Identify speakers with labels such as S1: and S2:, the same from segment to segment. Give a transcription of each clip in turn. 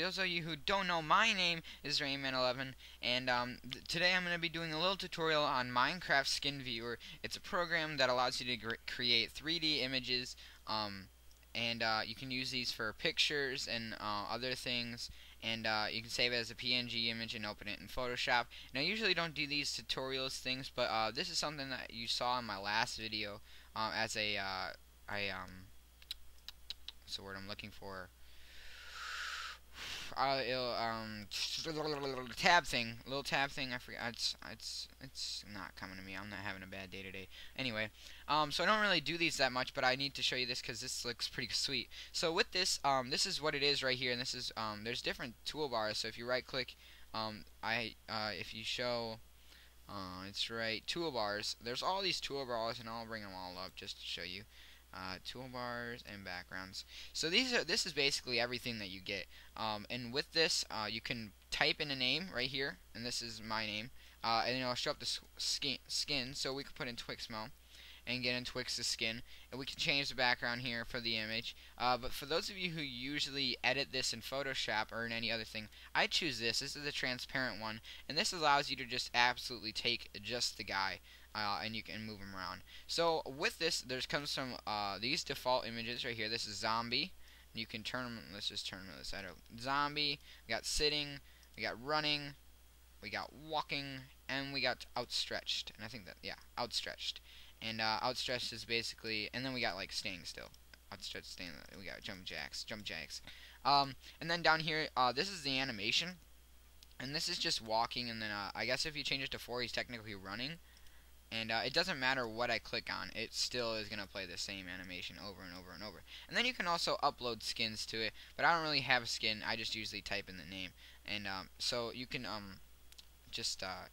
S1: those of you who don't know, my name is Rayman11, and um, today I'm going to be doing a little tutorial on Minecraft Skin Viewer. It's a program that allows you to create 3D images, um, and uh, you can use these for pictures and uh, other things, and uh, you can save it as a PNG image and open it in Photoshop. Now, I usually don't do these tutorials things, but uh, this is something that you saw in my last video uh, as a, uh, I, um, what's the word I'm looking for? Uh, um, tab thing, little tab thing. I forget. It's it's it's not coming to me. I'm not having a bad day today. Anyway, um, so I don't really do these that much, but I need to show you this because this looks pretty sweet. So with this, um, this is what it is right here, and this is um, there's different toolbars. So if you right click, um, I uh, if you show. Uh, it's right, toolbars. There's all these toolbars, and I'll bring them all up just to show you uh, toolbars and backgrounds. So these are this is basically everything that you get. Um, and with this, uh, you can type in a name right here, and this is my name, uh, and it'll show up the skin. Skin. So we can put in Twixmo and get in Twix's skin, and we can change the background here for the image. Uh, but for those of you who usually edit this in Photoshop or in any other thing, I choose this. This is the transparent one, and this allows you to just absolutely take just the guy uh, and you can move them around. So with this, there's comes some uh, these default images right here. This is zombie. You can turn them. Let's just turn them to the side. Zombie. We got sitting. We got running. We got walking, and we got outstretched. And I think that yeah, outstretched. And uh, outstretched is basically, and then we got like staying still. Outstretched, staying. We got jump jacks, jump jacks. Um, and then down here, uh, this is the animation. And this is just walking, and then uh, I guess if you change it to 4, he's technically running. And uh, it doesn't matter what I click on, it still is going to play the same animation over and over and over. And then you can also upload skins to it, but I don't really have a skin, I just usually type in the name. And um, so you can um, just uh,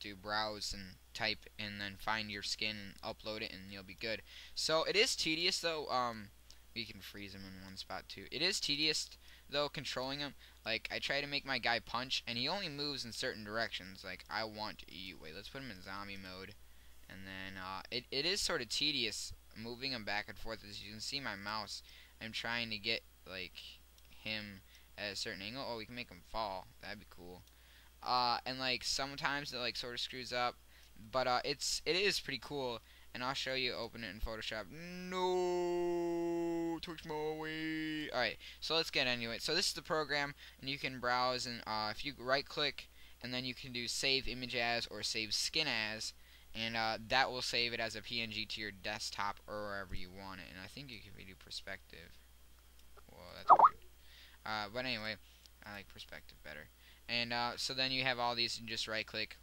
S1: do browse and type and then find your skin and upload it and you'll be good. So it is tedious though, um, we can freeze him in one spot too. It is tedious though controlling him. Like I try to make my guy punch and he only moves in certain directions. Like I want you. Wait, let's put him in zombie mode. And then uh, it, it is sort of tedious moving him back and forth. As you can see my mouse, I'm trying to get like him at a certain angle. Oh, we can make him fall. That'd be cool. Uh, and like sometimes it like sort of screws up, but uh, it's it is pretty cool. And I'll show you. Open it in Photoshop. No, Twix away. All right, so let's get into it. So this is the program, and you can browse and uh, if you right click, and then you can do save image as or save skin as and uh, that will save it as a PNG to your desktop or wherever you want it. And I think you can do perspective. Well, that's weird. Uh, but anyway, I like perspective better. And uh, so then you have all these and just right click.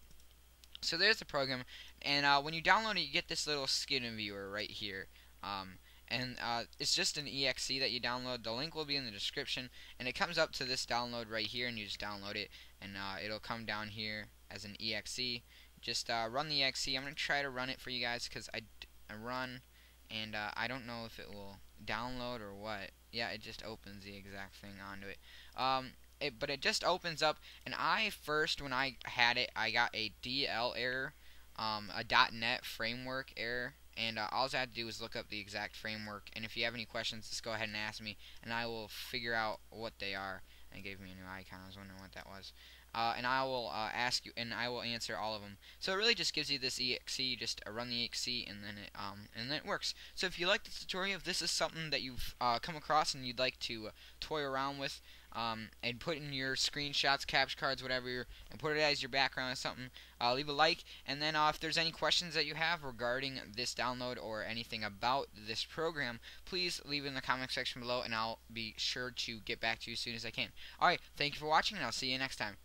S1: So there's the program. And uh, when you download it, you get this little skin viewer right here. Um, and uh, it's just an exe that you download. The link will be in the description. And it comes up to this download right here, and you just download it. And uh, it'll come down here as an exe just uh, run the exe. I'm going to try to run it for you guys because I, I run and uh, I don't know if it will download or what. Yeah, it just opens the exact thing onto it. Um, it, but it just opens up, and I first, when I had it, I got a DL error, um, a dot .NET framework error, and uh, all I had to do was look up the exact framework, and if you have any questions, just go ahead and ask me, and I will figure out what they are. And gave me a new icon, I was wondering what that was uh, and I will uh, ask you, and I will answer all of them. So it really just gives you this exe. Just run the exe, and then it um, and then it works. So if you like this tutorial, if this is something that you've uh, come across and you'd like to uh, toy around with, um, and put in your screenshots, capture cards, whatever, and put it as your background or something, uh, leave a like. And then uh, if there's any questions that you have regarding this download or anything about this program, please leave it in the comment section below, and I'll be sure to get back to you as soon as I can. Alright, thank you for watching, and I'll see you next time.